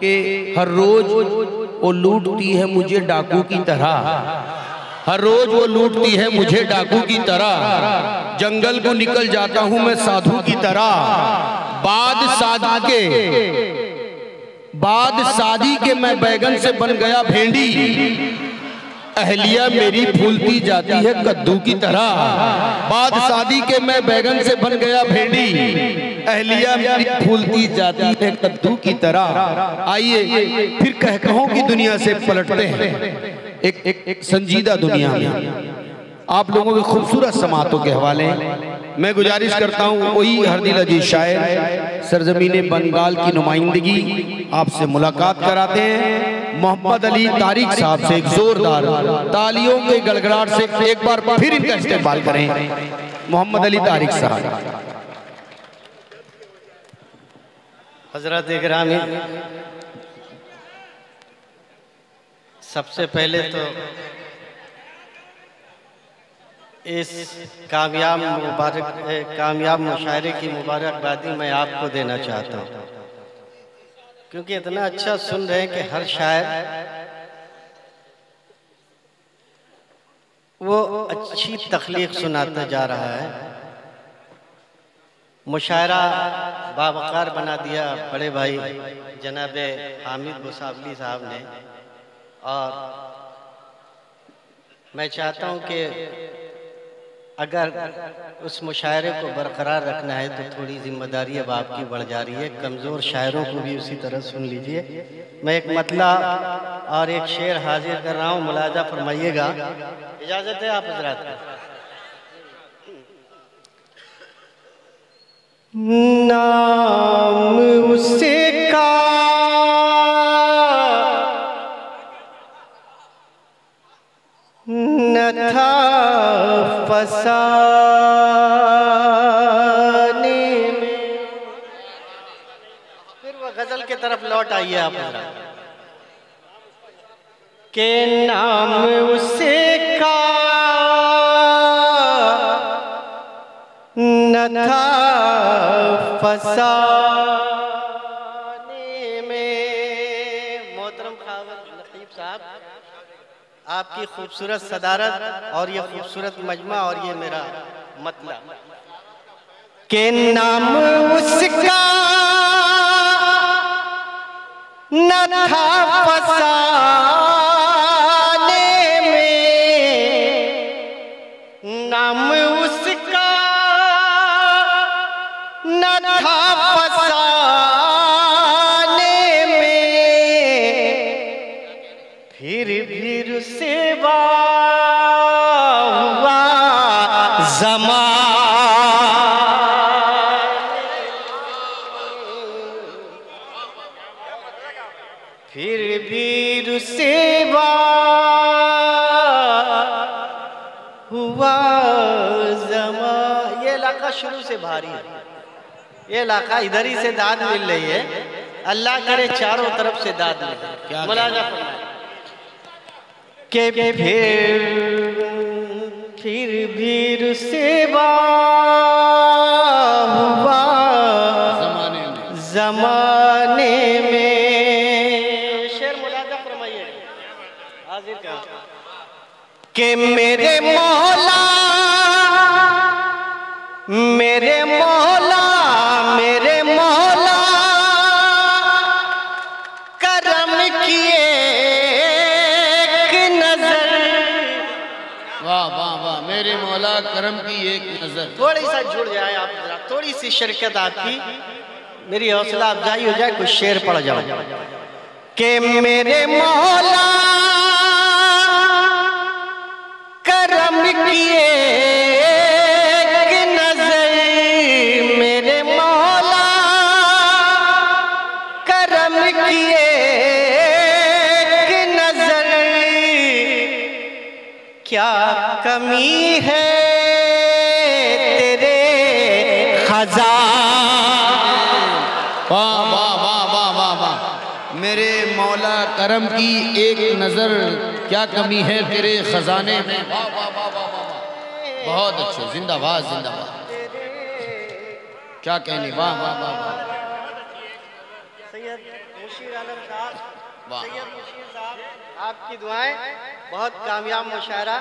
कि हर रोज वो लूटती है मुझे डाकू की तरह। हर रोज वो लूटती है मुझे डाकू की तरह। जंगल को निकल जाता हूँ मैं साधु की तरह। बाद शादी के, बाद शादी के मैं बैगन से बन गया भेंडी। अहलिया मेरी फूलती जाती है कद्दू की तरह। बाद शादी के मैं बैगन से बन गया भेंडी। अहलिया फूलती जाती है कद्दू की तरह। आइए, फिर कह कहों की दुनिया से पलटते हैं। एक एक एक संजीदा दुनिया में। आप लोगों के खूबसूरत समातों के हवाले मैं गुजारिश करता हूँ, वही हरदिल अज़ीज़ शायर, सरजमीन बंगाल की नुमाइंदगी आपसे मुलाकात कराते हैं। मोहम्मद अली तारिक साहब से एक जोरदार तालियों के गड़गड़ाहट से एक बार फिर इनका इस्तेमाल करें। मोहम्मद अली तारिक साहब। हज़रत ग्रामी सबसे पहले तो इस कामयाब मुबारक, कामयाब मुशायरे की मुबारकबादी मैं आपको देना चाहता हूँ। क्योंकि इतना अच्छा सुन रहे हैं कि हर शायर वो अच्छी तखलीक सुनाता जा रहा है। मुशायरा बावकार बना दिया बड़े भाई, जनाब हामिद मुसावली साहब ने। और मैं चाहता हूँ कि अगर उस मुशायरे को बरकरार रखना है तो थोड़ी ज़िम्मेदारी अब आपकी बढ़ जा रही है। कमज़ोर शायरों को भी उसी तरह सुन लीजिए। मैं एक मतला और एक शेर हाजिर कर रहा हूँ। मुलाजा फरमाइएगा। इजाज़त है आप हजरात नाम उसे का न था फसाने में। फिर वो गज़ल की तरफ़ लौट आइए आप के नाम उसे का न था फसाने में। मोहतरम खावर नकीब साहब, आपकी खूबसूरत सदारत और ये खूबसूरत मजमा और ये मेरा मतलब के नाम उसका न था फसाने फिर सेवा हुआ जमा फिर फिर सेवा हुआ जमा ये इलाका शुरू से भारी है। ये इलाका इधर ही से दाद मिल रही है। अल्लाह करे चारों तरफ़ से दाद मिले मुलाजा फरमाए। के फिर फिर भीर सेवा हुआ जमाने में। जमाने में। शेर मुलाकात फरमाइए। हाजिर का के मेरे करम की एक नज़र। थोड़ी सा जुड़ जाए आप थोड़ी सी शिरकत आपकी। मेरी हौसला अफजाई हो जाए, कुछ शेर पड़ जाओ के मेरे मौला करम किए कमी है खजा वाह वाह वाह वाह वाह वाह मेरे मौला करम की एक नज़र क्या कमी है तेरे खजाने में बहुत अच्छे जिंदाबाद जिंदाबाद क्या कहने वाह वाह वाह वाह सैयद मुशीर आलम साहब वाह। सैयद मुशीर साहब आपकी दुआएँ बहुत कामयाब मुशायरा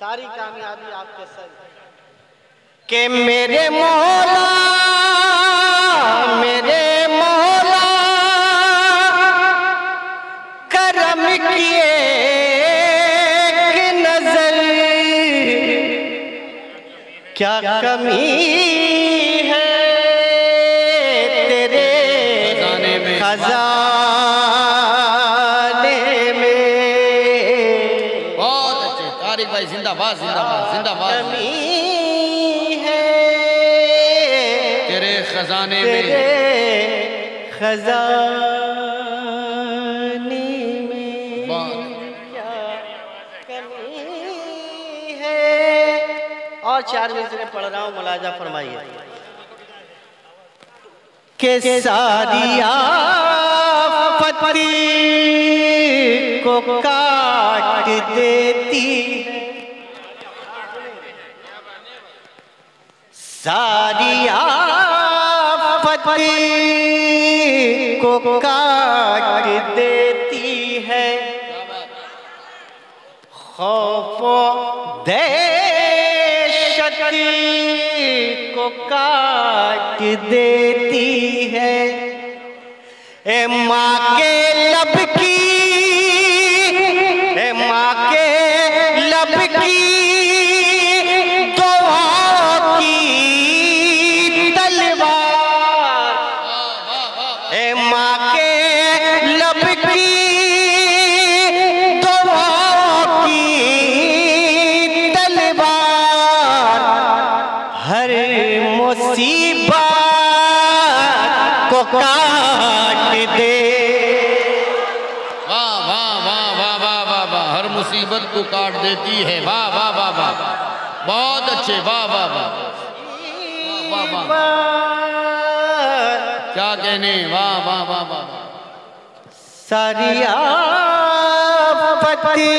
सारी कामयाबी आपके सर के मेरे मोला मेरे मोला करम किए नज़र क्या कमी खजाने तेरे में खजाने में बहुत क्या कमी है। और चार मिसरे पढ़ रहा हूँ मुलाजा फरमाइए। के सारी आफती को काट देती है। सारी आफती को काट देती है। खौफो दे को काट देती है। ए माँ के लब की काट दे वाह वाह वाह वाह वाह वाह वाह हर मुसीबत को काट देती है वाह वाह वाह वाह बहुत अच्छे वाह वाह वाह वाह वाह क्या कहने वाह वाह वाह वाह। सारिया पति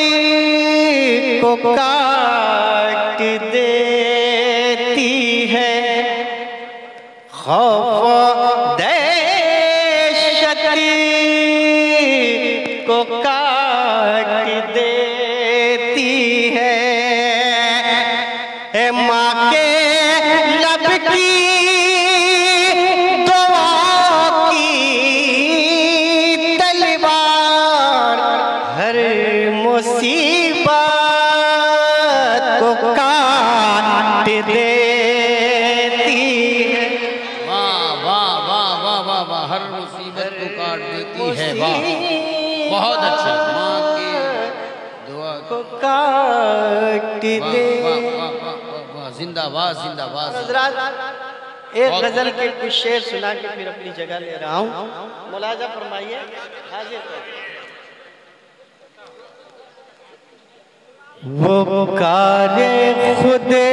को काट देती है खौफ है वाह। बहुत अच्छा। माँ की दुआ को काट दे। जिंदाबाद जिंदाबाद एक गज़ल के कुछ शेर सुना के फिर अपनी जगह ले रहा हूँ। मुलाजा फरमाइए। हाजिर वो कारे खुदे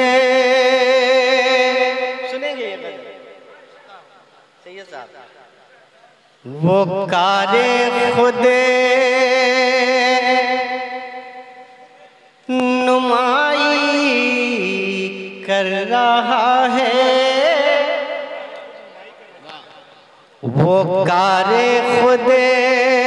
वो कारे खुदे। नुमाई कर रहा है। वो कारे खुदे।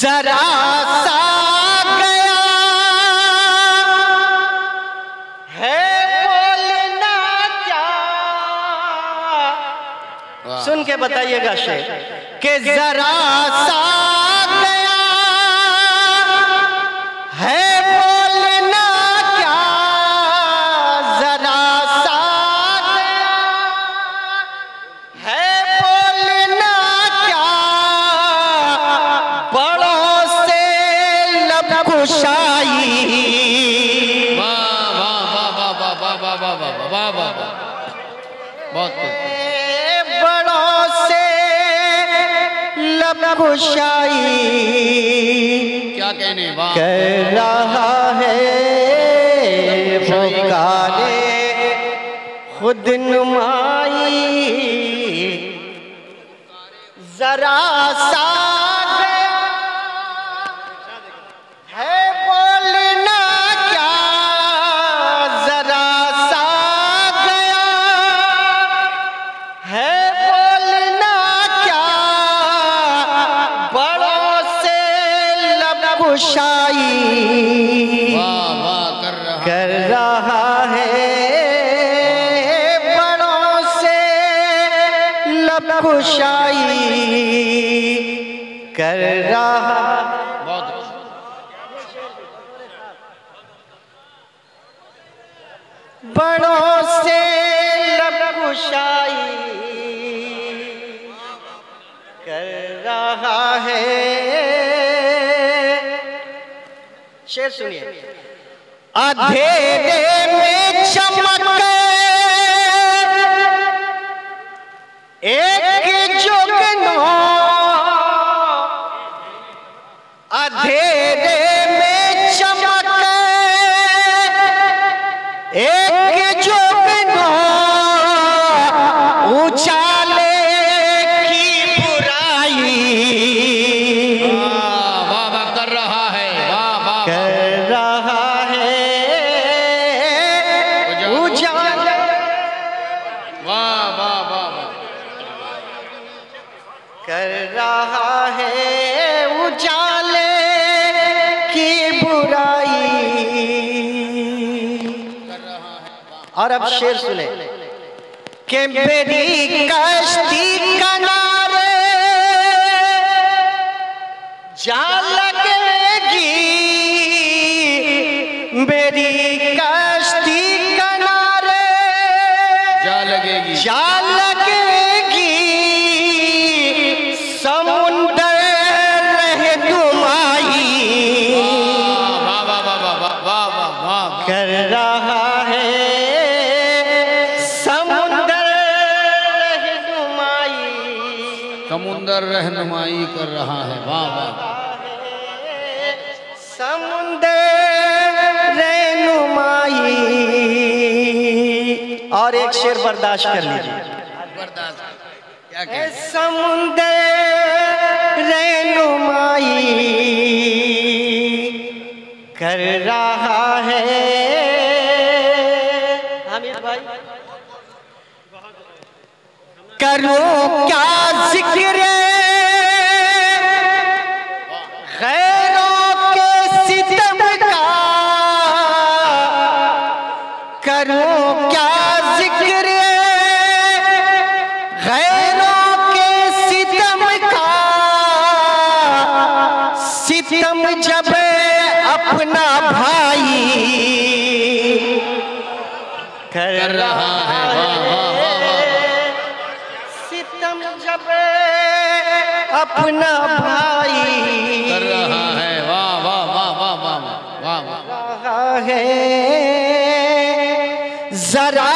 जरा सा गया है बोलना क्या? सुन के बताइएगा शेर के जरा सा लब कुशाई क्या कहने कह रहा है पुकारे खुद नुमाई जरा सा बड़ों से लबकुशाई कर रहा है। शेर सुनिए। अंधेरे में चमक कर रहा है उजाले की बुराई। और अब शेर सुने। के मेरी कश्ती किनारे और एक शेर बर्दाश्त कर लीजिए। बर्दाश्त। क्या ए समुंदर रहनुमाई कर रहा है। हामिद भाई। करूँ क्या ज़िक्र? गैरों के सितम का। करूँ क्या सितम जब अपना भाई। कर रहा है। वाह वाह वाह वाह वाह वाह वाह। है। जरा